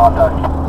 contact.